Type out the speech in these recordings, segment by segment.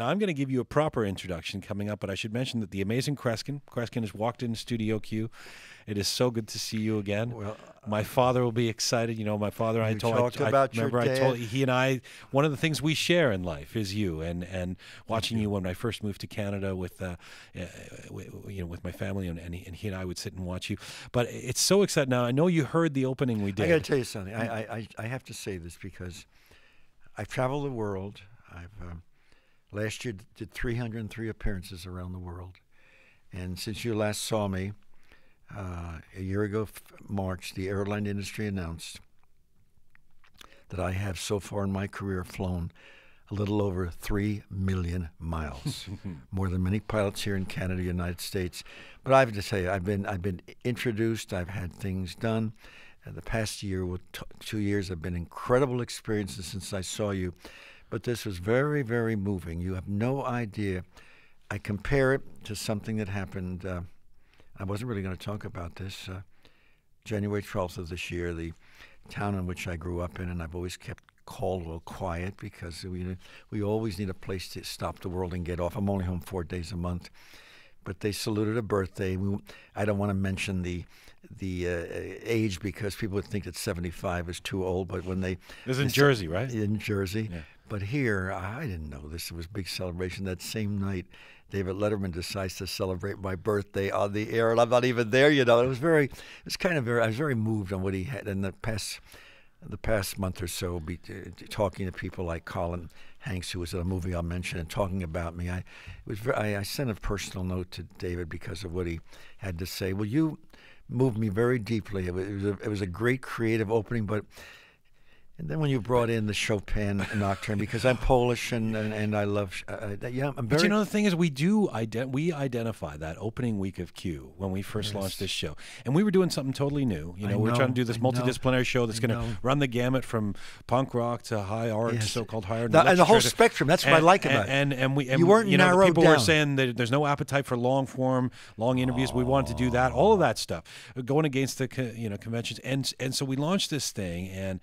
Now, I'm going to give you a proper introduction coming up, but I should mention that the amazing Kreskin, Kreskin has walked in Studio Q. It is so good to see you again. Well, my father will be excited. You know, my father. I told. talked I, about I your remember I told he and I. One of the things we share in life is you, and and watching you. when I first moved to Canada with, uh, uh, you know, with my family, and and he, and he and I would sit and watch you. But it's so exciting. Now I know you heard the opening we did. I got to tell you something. I, I, I, I have to say this because I've traveled the world. I've um, last year did 303 appearances around the world, and since you last saw me uh, a year ago, March, the airline industry announced that I have so far in my career flown a little over 3 million miles, more than many pilots here in Canada, United States. But I have to say, I've been, I've been introduced, I've had things done. Uh, the past year, two years, have been incredible experiences since I saw you. But this was very, very moving. You have no idea. I compare it to something that happened. Uh, I wasn't really going to talk about this. Uh, January 12th of this year, the town in which I grew up in, and I've always kept Caldwell quiet because we we always need a place to stop the world and get off. I'm only home four days a month, but they saluted a birthday. We, I don't want to mention the the uh, age because people would think that 75 is too old. But when they This is in Jersey, right? In Jersey, Yeah. But here I didn't know this. It was a big celebration that same night. David Letterman decides to celebrate my birthday on the air, and I'm not even there. You know, it was very, it was kind of very. I was very moved on what he had in the past, the past month or so. Be, uh, talking to people like Colin Hanks, who was in a movie I'll mention, and talking about me. I was. Very, I, I sent a personal note to David because of what he had to say. Well, you moved me very deeply. It was, it was, a, it was a great creative opening, but. And then when you brought in the Chopin nocturne, because I'm Polish and and, and I love, uh, uh, yeah, I'm very. But you know the thing is, we do ident- we identify that opening week of Q when we first launched this show, and we were doing something totally new. You I know, we are trying to do this I know, multidisciplinary show that's going to run the gamut from punk rock to high art, Yes. so-called high art, The- and the whole spectrum, that's what I And- like and, about it. And and we and, You weren't you know narrowed people were saying that there's no appetite for long form, long interviews. We wanted to do that, all of that stuff, going against the you know conventions, and and so we launched this thing and.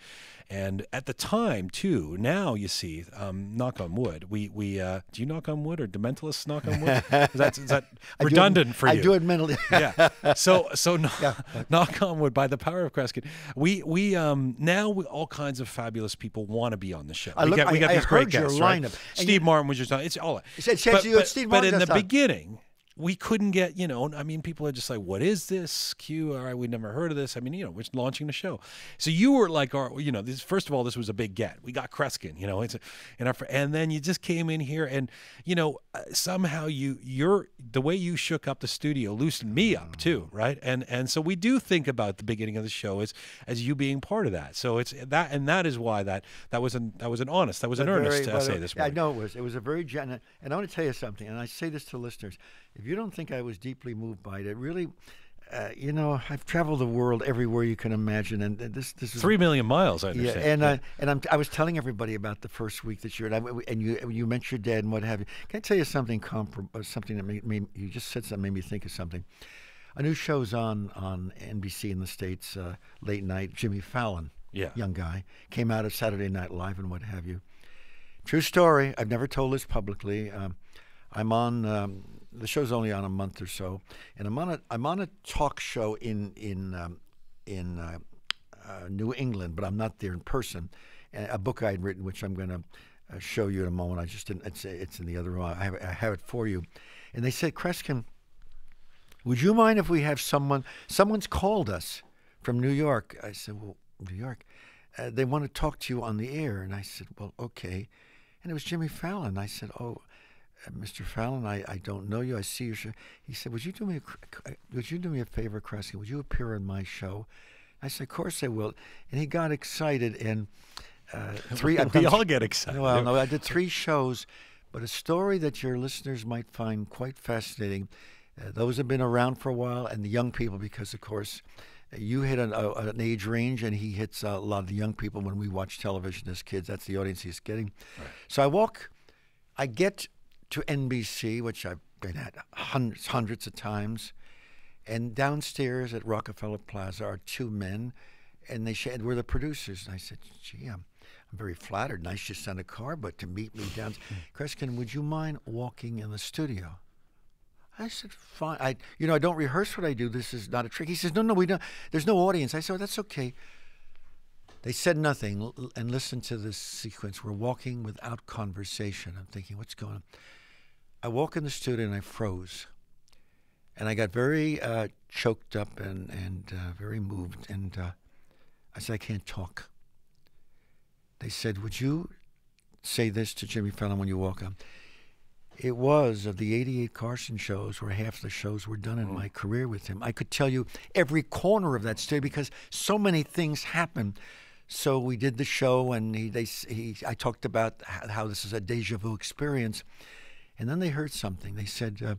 And at the time, too, now you see, um, knock on wood. We we uh, do you knock on wood or do mentalists knock on wood? Is that, is that do it- redundant for you? I do it mentally. yeah. So so no, knock on wood by the power of Kreskin. We we um now we, all kinds of fabulous people want to be on the show. I we look- got we I- got I these great guests, right? Steve you- Martin was just on. It's all. said but, but- Steve but in the beginning. We couldn't get, you know, I mean, people are just like, what is this? Q, all right, we never heard of this. I mean, you know, we're launching the show. So you were like, our, you know, this, first of all, this was a big get. We got Kreskin, you know, it's a, and, our, and then you just came in here and, you know, uh, somehow you, you're, the way you shook up the studio loosened me up too, right? And, and so we do think about the beginning of the show as, as you being part of that. So it's that, and that is why that, that was an, that was an honest, that was an But earnest very- but, essay uh, this I know it was. It was a very genuine. And I want to tell you something, and I say this to listeners: if you don't think I was deeply moved by it, it really, uh, you know, I've traveled the world everywhere you can imagine, and this this is Three million miles, I Yeah, understand. and uh, and I'm, I was telling everybody about the first week that you're, and, I, and you you mentioned your dad and what have you. Can I tell you something uh, something that made, made you just said something made me think of something. A new show's on on NBC in the states uh, late night. Jimmy Fallon, Yeah. young guy, came out of Saturday Night Live and what have you. True story. I've never told this publicly. Um, I'm on. Um, the show's only on a month or so, and I'm on a I'm on a talk show in in um, in uh, uh, New England, but I'm not there in person. A book I had written, which I'm going to uh, show you in a moment. I just didn't. It's it's in the other room. I have I have it for you. And they said, Kreskin, would you mind if we have someone? Someone's called us from New York. I said, well, New York. Uh, they want to talk to you on the air, and I said, well, okay. And it was Jimmy Fallon. I said, oh. Uh, Mr. Fallon, I, I don't know you. I see your show. He said, "Would you do me a cr- Would you do me a favor, Kresge? Would you appear on my show?" I said, "Of course I will." And he got excited. And uh, three, we all get excited. well, no, I did three shows, but a story that your listeners might find quite fascinating. Uh, those have been around for a while, and the young people, because of course, uh, you hit an, uh, an age range, and he hits a lot of the young people when we watch television as kids. That's the audience he's getting. So I walk, I get to NBC, which I've been at hundreds, hundreds of times, and downstairs at Rockefeller Plaza are two men, and they said we're the producers. And I said, "Gee, I'm, I'm very flattered. Nice you sent a car, but to meet me down, Kreskin, would you mind walking in the studio? I said, fine. I, you know, I don't rehearse what I do. This is not a trick. He says, no, no, we don't. There's no audience. I said, oh, that's okay. They said nothing and listened to this sequence. We're walking without conversation. I'm thinking, what's going on? I walk in the studio and I froze. And I got very uh, choked up and, and uh, very moved. And uh, I said, I can't talk. They said, Would you say this to Jimmy Fallon when you walk up? It was of the 88 Carson shows where half the shows were done in my career with him. I could tell you every corner of that studio because so many things happened. So we did the show, and he, they, he, I talked about how this is a deja vu experience. And then they heard something. They said, uh,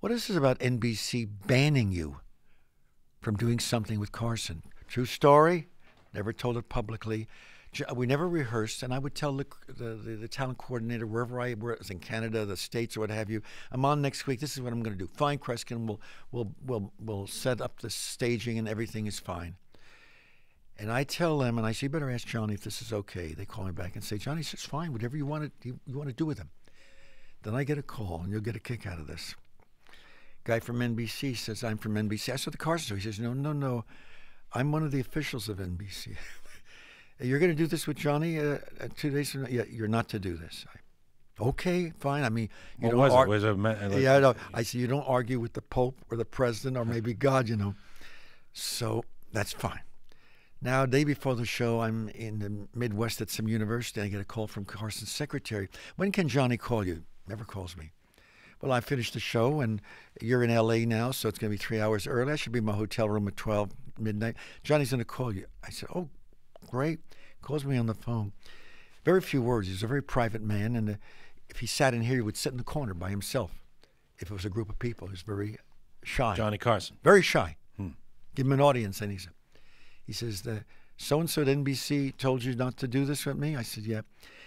What is this about NBC banning you from doing something with Carson? True story. Never told it publicly. We never rehearsed, and I would tell the, the, the, talent coordinator wherever I was in Canada, the States, or what have you. I'm on next week. This is what I'm going to do. Fine, Kreskin. We'll, we'll, we'll, we'll set up the staging, and everything is fine. And I tell them, and I say, you better ask Johnny if this is okay. They call me back and say, Johnny says, fine, whatever you want to, you, you want to do with him. Then I get a call, and you'll get a kick out of this. Guy from NBC says, I'm from NBC. I said, the Carson. He says, no, no, no. I'm one of the officials of NBC. You're going to do this with Johnny uh, uh, two days from now? Yeah, you're not to do this. I, okay, fine. I mean, you What don't was ar- it? Was it like- yeah, I know. I see you don't argue with the Pope or the President or maybe God, you know. So that's fine. Now, day before the show, I'm in the Midwest at some university. I get a call from Carson's secretary. When can Johnny call you? Never calls me. Well, I finished the show, and you're in L.A. now, so it's going to be three hours early. I should be in my hotel room at 12 midnight. Johnny's going to call you. I said, oh, great. Calls me on the phone. Very few words. He's a very private man, and uh, if he sat in here, he would sit in the corner by himself. If it was a group of people, he's very shy. Johnny Carson. Very shy. Give him an audience, and he said, he says, the so and so at NBC told you not to do this with me. I said, yeah.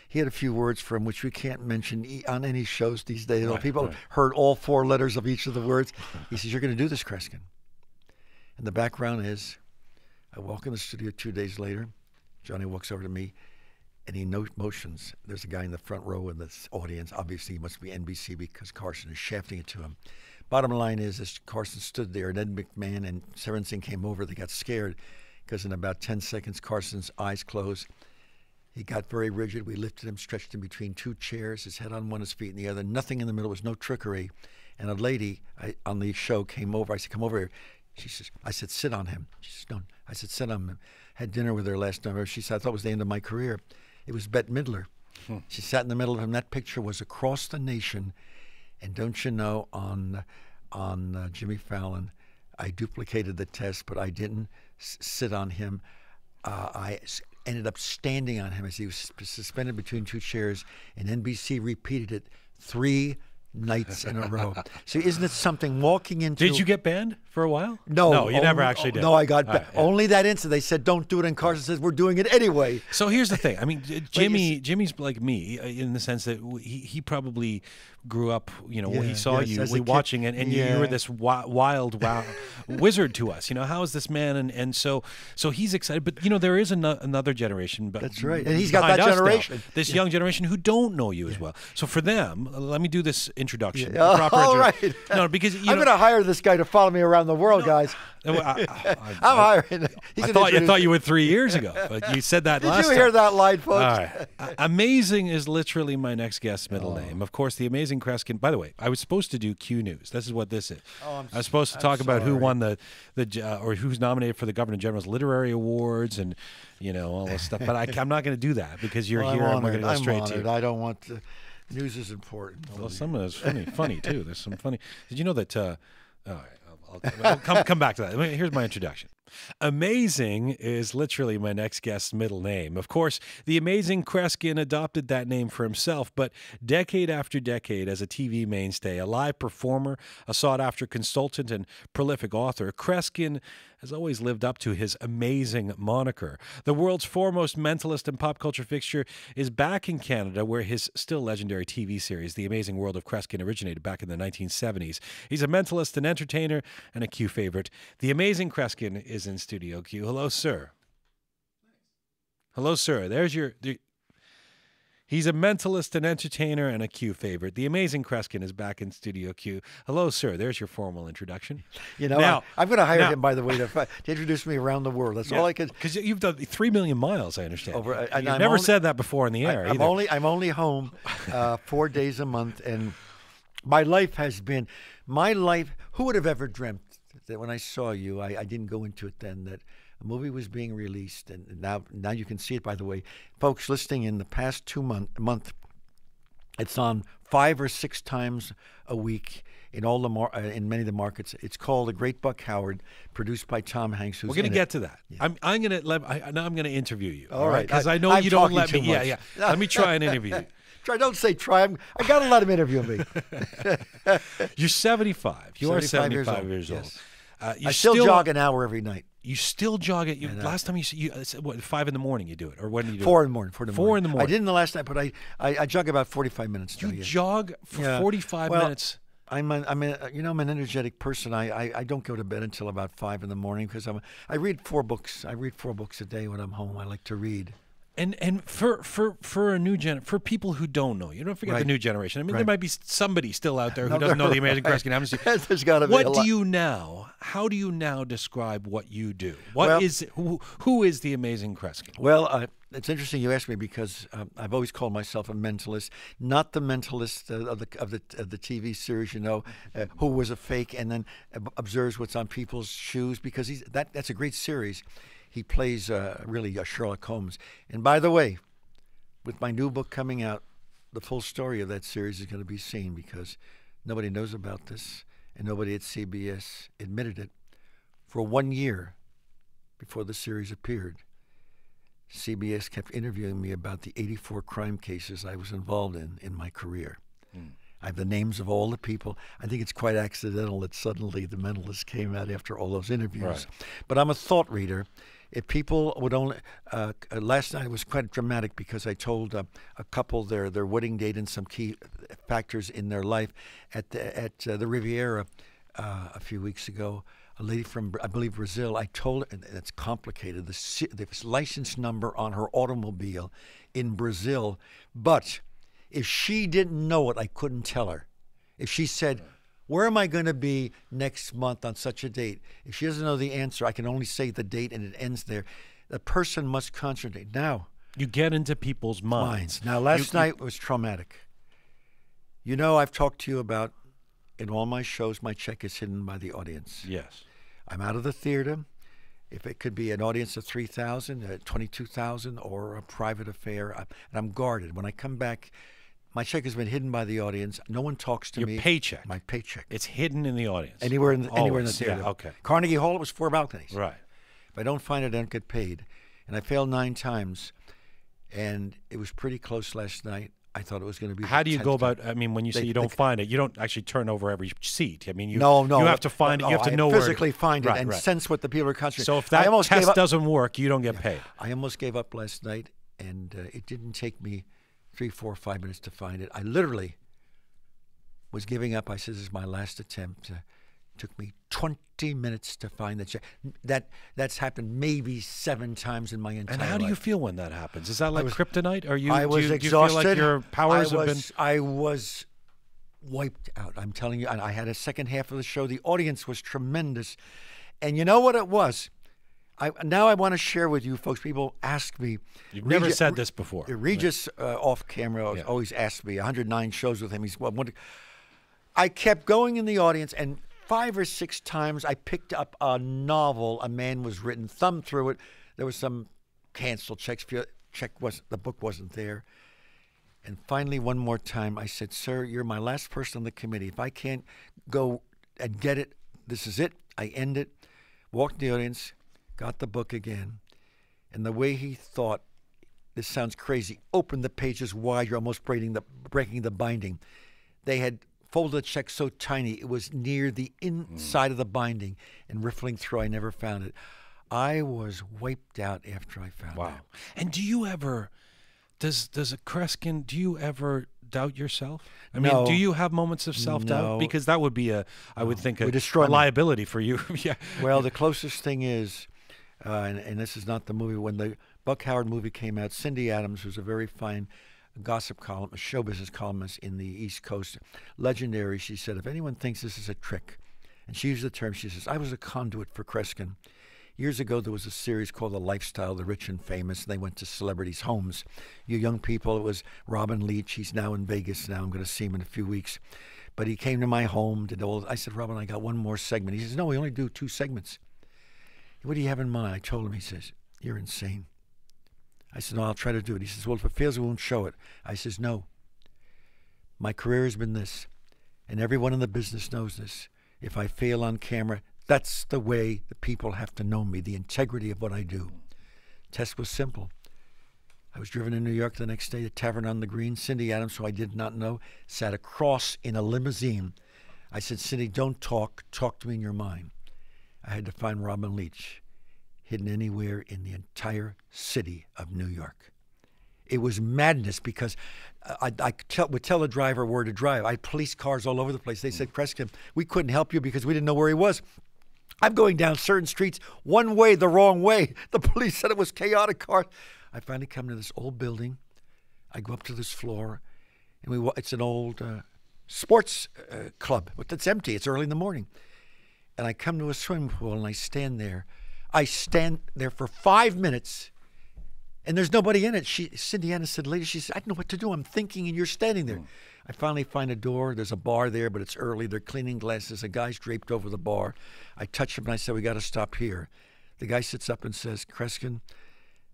He had a few words for him, which we can't mention on any shows these days. Right, People right. heard all four letters of each of the words. He says, you're going to do this, Kreskin. And the background is, I walk in the studio two days later. Johnny walks over to me, and he motions. There's a guy in the front row in this audience. Obviously, he must be NBC because Carson is shafting it to him. Bottom line is, as Carson stood there, and Ed McMahon and Severinsen came over. They got scared because in about 10 seconds, Carson's eyes closed. He got very rigid. We lifted him, stretched him between two chairs, his head on one, his feet in the other. Nothing in the middle. It was no trickery. And a lady I, on the show came over. I said, "Come over here." She says, "I said, sit on him." She says, "No." I said, "Sit on him." Had dinner with her last night. She said, "I thought it was the end of my career." It was Bette Midler. She sat in the middle of him. That picture was across the nation. And don't you know, on on uh, Jimmy Fallon, I duplicated the test, but I didn't s- sit on him. Uh, I ended up standing on him as he was suspended between two chairs, and NBC repeated it three nights in a row. So isn't it something walking into? Did you get banned for a while? No, no, you never actually did. No, I got right, yeah. only that instant. They said, "Don't do it," and Carson says, "We're doing it anyway." So here's the thing. I mean, Jimmy, Jimmy's like me uh, in the sense that he, he probably grew up. You know, he saw yes, you we kid. watching it, and you, you were this wi- wild, wow, wizard to us. You know, how is this man? And and so so he's excited. But you know, there is ano- another generation. But That's right. And he's got that us now, generation. this young generation who don't know you as well. So for them, uh, let me do this introduction. Yeah. proper All right. No, because you I'm going to hire this guy to follow me around the world, guys. I, I- I'm hiring. He's I thought I thought you were three years ago, but you said that Did last you hear time. that line, folks? Right. Amazing is literally my next guest's middle Oh. name. Of course, the Amazing Kreskin. By the way, I was supposed to do Q News. This is what this is. Oh, I'm I was supposed to s- talk I'm about who won the the uh, or who's nominated for the Governor General's Literary Awards and you know all this stuff. But I, I'm not going to do that because you're Well, here I'm and we're going to go I'm straight honored. to. I don't want to. News is important. Well, some of it's funny, funny too. There's some funny. Did you know that? Uh, I'll, I'll, come come back to that. Here's my introduction. Amazing is literally my next guest's middle name. Of course, the amazing Kreskin adopted that name for himself, but decade after decade, as a TV mainstay, a live performer, a sought after consultant, and prolific author, Kreskin has always lived up to his amazing moniker. The world's foremost mentalist and pop culture fixture is back in Canada, where his still legendary TV series, The Amazing World of Kreskin, originated back in the 1970s. He's a mentalist, an entertainer, and a Q favorite. The Amazing Kreskin is in studio Q. Hello, sir. Hello, sir. There's your. He's a mentalist, an entertainer, and a Q favorite. The amazing Kreskin is back in Studio Q. Hello, sir. There's your formal introduction. You know, Now- I, am going to hire now- him, by the way, to, to introduce me around the world. That's all I could. Because you've done three million miles, I understand. Over- and You've never only- said that before in the air. I, am only I'm only home uh, four days a month, and my life has been my life. Who would have ever dreamt that when I saw you, I, I didn't go into it then that a movie was being released, and now now you can see it. By the way, folks listening in the past two month month, it's on five or six times a week. In all the mar- uh, in many of the markets, it's called The Great Buck Howard, produced by Tom Hanks. Who's We're going in to it. get to that. I'm, I'm going to let. I, now I'm going to interview you. All right. Because I- I, know I'm you don't let me. too Yeah, yeah. Let me try and interview you. Try, don't say try. I'm, I got to let him interview me. You're 75. You are 75 years old, years old. yes. Uh, you I still, jog an hour every night. You still jog it. You, uh, last time you, you uh, what five in the morning you do it, or when do you do Four it? in the morning. Four in the Four morning. in the morning. I didn't the last night, but I, I, I jog about 45 minutes. You jog for Yeah. 45 Well, minutes. I'm an, I'm a, you know I'm an energetic person. I, I, I don't go to bed until about five in the morning because I'm I read four books. I read four books a day when I'm home. I like to read. And and for for for a new gen for people who don't know, you don't forget the new generation. I mean, there might be somebody still out there who No, doesn't know the right. amazing Kreskin you. There's got to be. What do you now? How do you now describe what you do? What Well- is who, who is the amazing Kreskin? Well, uh, it's interesting you asked me because um, I've always called myself a mentalist, not the mentalist uh, of the of the of the TV series, you know, uh, who was a fake and then observes what's on people's shoes because he's that that's a great series. He plays uh, really a Sherlock Holmes. And by the way, with my new book coming out, the full story of that series is going to be seen because nobody knows about this and nobody at CBS admitted it for one year before the series appeared. CBS kept interviewing me about the 84 crime cases I was involved in in my career. I have the names of all the people. I think it's quite accidental that suddenly the mentalist came out after all those interviews. Right. But I'm a thought reader. If people would only, uh, uh, last night was quite dramatic because I told uh, a couple their their wedding date and some key factors in their life at the, at uh, the Riviera uh, a few weeks ago. A lady from I believe Brazil. I told her, it's complicated. The, the license number on her automobile in Brazil, but if she didn't know it, I couldn't tell her. If she said, Where am I going to be next month on such a date? If she doesn't know the answer, I can only say the date and it ends there. The person must concentrate. Now, You get into people's minds. minds. Now, last You- night was traumatic. You know, I've talked to you about in all my shows, my check is hidden by the audience. Yes. I'm out of the theater. If it could be an audience of 3,000, uh, 22,000, or a private affair, I, and I'm guarded. When I come back, my check has been hidden by the audience. No one talks to Your me. paycheck. My paycheck. It's hidden in the audience. Anywhere in the, anywhere in the theater. Yeah, okay. Carnegie Hall, it was four balconies. Right. If I don't find it, I don't get paid. And I failed nine times, and it was pretty close last night. I thought it was going to be. How do you go about? I mean, when you say you don't they- find it, you don't actually turn over every seat. I mean, you no, no. you have to find no, it. You have to I know physically find it Right, and right. sense what the people are concentrating. So if that almost test doesn't work, you don't get paid. I almost gave up last night, and uh, it didn't take me three, four, five minutes to find it. I literally was giving up. I said, "This is my last attempt." Uh, took me 20 minutes to find the check. That that's happened maybe seven times in my entire And how do you feel when that happens? Is that like was- kryptonite? Are you? I was you, exhausted. Do you feel like your powers I have been? I was wiped out. I'm telling you. And I had a second half of the show. The audience was tremendous, and you know what it was. I now I want to share with you folks. People ask me. You've never said this before. Regis uh, off camera Yeah. always asked me. 109 shows with him. He's well. I kept going in the audience, and five or six times I picked up a novel a man was written, Thumb through it. There was some canceled checks. Check was the book wasn't there. And finally, one more time, I said, "Sir, you're my last person on the committee. If I can't go and get it, this is it. I end it." Walked in the audience, got the book again, and the way he thought, this sounds crazy. Opened the pages wide. You're almost breaking the breaking the binding. They had folded the check so tiny it was near the inside of the binding and riffling through. I never found it. I was wiped out after I found it. Wow. And do you ever? Does does a Kreskin? Do you ever doubt yourself? I mean, No. do you have moments of self doubt? No. Because that would be a, I would think, a, Would destroy a liability for you. yeah. Well, the closest thing is, uh, and, and this is not the movie when the Buck Howard movie came out. Cindy Adams was a very fine gossip column, a show business columnist in the East Coast, legendary. She said, if anyone thinks this is a trick, and she used the term, she says, I was a conduit for Kreskin. Years ago, there was a series called The Lifestyle, The Rich and Famous. And they went to celebrities' homes. You young people, it was Robin Leach. He's now in Vegas now. I'm going to see him in a few weeks. But he came to my home. Did all, I said, Robin, I got one more segment. He says, No, we only do two segments. What do you have in mind? I told him, he says, You're insane. I said, No, I'll try to do it. He says, Well, if it fails, we won't show it. I says, No. My career has been this, and everyone in the business knows this. If I fail on camera, that's the way the people have to know me, the integrity of what I do. Test was simple. I was driven to New York the next day, the Tavern on the Green. Cindy Adams, who I did not know, sat across in a limousine. I said, Cindy, don't talk. Talk to me in your mind. I had to find Robin Leach, hidden anywhere in the entire city of New York. It was madness because I, I tell, would tell a driver where to drive. I had police cars all over the place. They said, Kreskin, we couldn't help you because we didn't know where he was. I'm going down certain streets one way, the wrong way. The police said it was chaotic cars. I finally come to this old building. I go up to this floor, and we it's an old uh, sports uh, club, but it's empty. It's early in the morning, and I come to a swimming pool and I stand there. I stand there for five minutes, and there's nobody in it. She, Cindy Adams said later, she said, "I don't know what to do. I'm thinking, and you're standing there." Mm. I finally find a door. There's a bar there, but it's early. They're cleaning glasses. A guy's draped over the bar. I touch him and I said, "We got to stop here." The guy sits up and says, "Kreskin."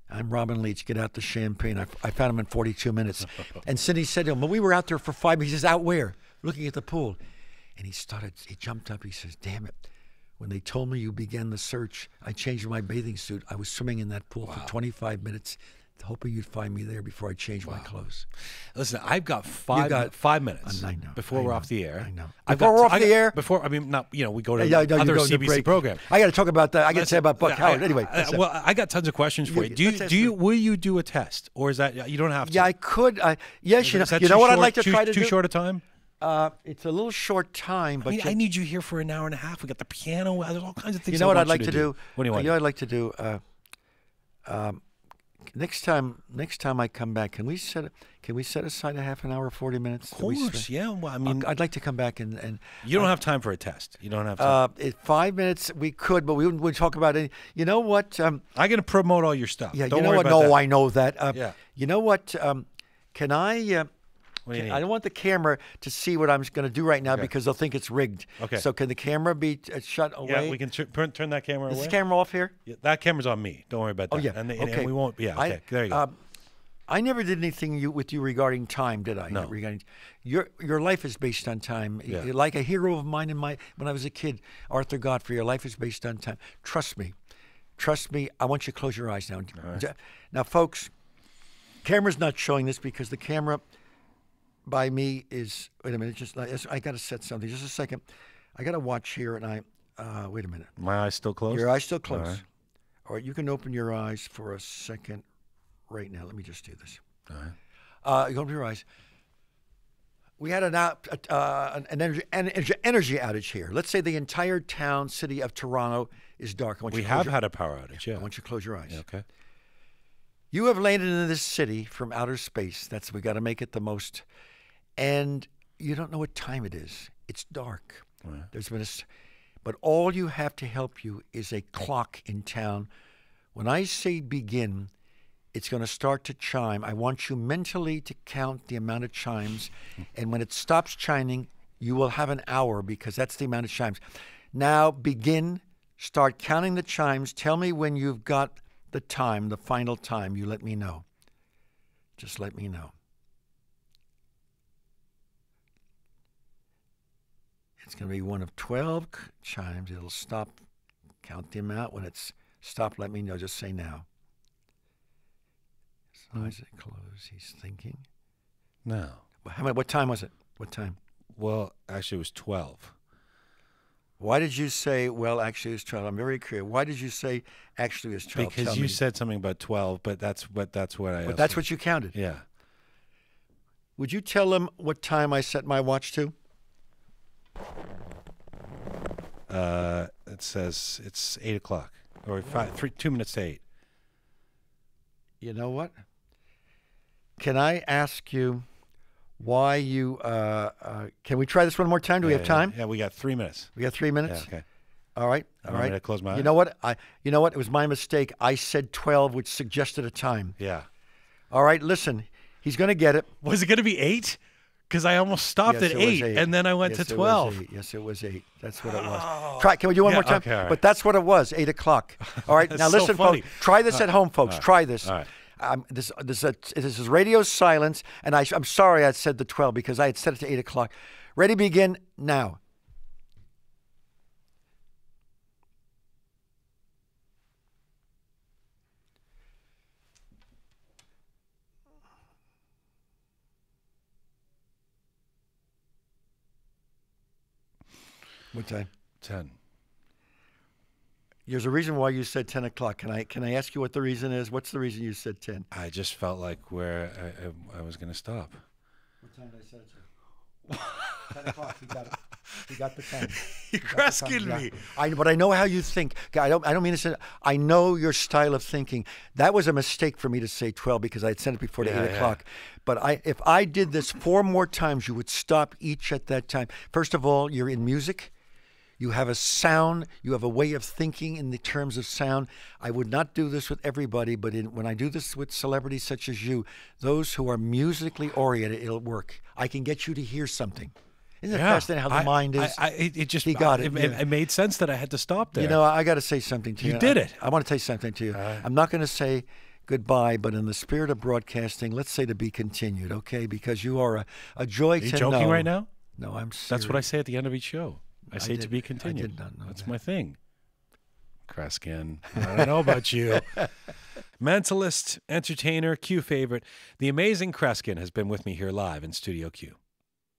I'm Robin Leach. Get out the champagne. I, I found him in 42 minutes. and Cindy said to him, Well, we were out there for five minutes. He says, Out where? Looking at the pool. And he started, he jumped up. He says, Damn it. When they told me you began the search, I changed my bathing suit. I was swimming in that pool wow. for 25 minutes hoping you'd find me there before I changed wow. my clothes. Listen, I've got five got, five minutes I know, before I we're off the air. I know. I've before got, we're off the air. Before I mean, not you know, we go to yeah, yeah, other CBC program. I got to talk about that. I got to say about Buck Howard. anyway, well, I got tons of questions for you. Do you do you will you do a test or is that you don't have to? Yeah, I could. I yes, you know, you know what I'd like to too, try to too do. Too short a time. Uh, it's a little short time, but I, mean, I, need you here for an hour and a half. We got the piano. There's all kinds of things. You know what I'd like to do? do? What do you want? You know, I'd like to do. Uh, um, next time next time I come back, can we set can we set aside a half an hour, forty minutes? Of course, yeah. Well, I mean, i would like to come back and, and you don't uh, have time for a test. You don't have time. Uh, five minutes we could, but we wouldn't, we talk about it. You know what? Um, I'm going to promote all your stuff. Yeah, don't you know what? No, that. I know that. Uh, yeah. You know what? Um, can I? Do I don't want the camera to see what I'm going to do right now okay. because they'll think it's rigged. Okay. So can the camera be uh, shut away? Yeah, we can turn, turn that camera Is away. Is camera off here? Yeah, that camera's on me. Don't worry about that. Oh yeah. And, okay. and we won't. Yeah. Okay. I, there you go. Uh, I never did anything you, with you regarding time, did I? No. Regarding your your life is based on time. Yeah. Like a hero of mine in my when I was a kid, Arthur Godfrey. Your life is based on time. Trust me, trust me. I want you to close your eyes now. Right. Now, folks, camera's not showing this because the camera by me is. Wait a minute. Just I got to set something. Just a second. I got to watch here, and I. Uh, wait a minute. My eyes still closed. Your eyes still closed. All right. All right. You can open your eyes for a second right now. Let me just do this. All right. Uh, you open your eyes. We had an, uh, an energy, energy, energy outage here. Let's say the entire town, city of Toronto is dark. we have your, had a power outage. Yeah. I want you to close your eyes. Yeah, okay. You have landed in this city from outer space. That's we got to make it the most. And you don't know what time it is. It's dark. Right. There's been a, but all you have to help you is a clock in town. When I say begin, it's going to start to chime. I want you mentally to count the amount of chimes. And when it stops chiming, you will have an hour because that's the amount of chimes. Now begin, start counting the chimes. Tell me when you've got the time, the final time. You let me know. Just let me know. It's going to be one of 12 chimes. It'll stop. Count the amount. When it's stopped, let me know. Just say now. Hmm. Eyes are closed. He's thinking. No. How many, what time was it? What time? Well, actually, it was 12. Why did you say, well, actually, it was 12? I'm very curious. Why did you say, actually, it was 12? Because Tell you me. said something about 12, but that's what that's what I But that's what you counted. Yeah. Would you tell them what time I set my watch to? Uh, it says it's 8 o'clock, or five, three, two minutes to 8. You know what? Can I ask you why you? Uh, uh, can we try this one more time? Do we Yeah, have time? Yeah, we got three minutes. We got three Yeah, minutes. okay. All right. All right. to close my You know what? I. You know what? It was my mistake. I said twelve, which suggested a time. Yeah. All right. Listen, he's going to get it. Was it going to be eight? Because I almost stopped Yes, at was eight, and then I went Yes, to it was 12. eight. Yes, it was eight. That's what it was. Try. Can we do one Yeah, more time? okay, right. But that's what it was. Eight o'clock. All right. now so listen, funny. folks. Try this at home, folks. Try this. right. Um, this, this, is this is radio silence, and I, I'm sorry I said the 12 because I had set it to 8 o'clock. Ready, begin now. What time? Ten. There's a reason why you said 10 o'clock. Can I can I ask you what the reason is? What's the reason you said 10? I just felt like where I, I, I was going to stop. What time did I set it to? 10 o'clock. He got it. Got the 10. You're the me. I, but I know how you think. I don't. I don't mean to say. I know your style of thinking. That was a mistake for me to say twelve because I had sent it before to Yeah, eight yeah. o'clock. But I, if I did this four more times, you would stop each at that time. First of all, you're in music. You have a sound. You have a way of thinking in the terms of sound. I would not do this with everybody, but in, when I do this with celebrities such as you, those who are musically oriented, it'll work. I can get you to hear something. Isn't it fascinating how the I- mind is? I, I, it just He got it, It, yeah. it made sense that I had to stop there. You know, I got to say something to you. You did it. I, want to tell you something to you. I'm not going to say goodbye, but in the spirit of broadcasting, let's say to be continued, okay? Because you are a, a joy Are you to joking know. right now? No, I'm serious. That's what I say at the end of each show. I say to did- be I did continued. not know That's that. my thing. Kreskin. I don't know about you. Mentalist, entertainer, Q favorite. The amazing Kreskin has been with me here live in Studio Q.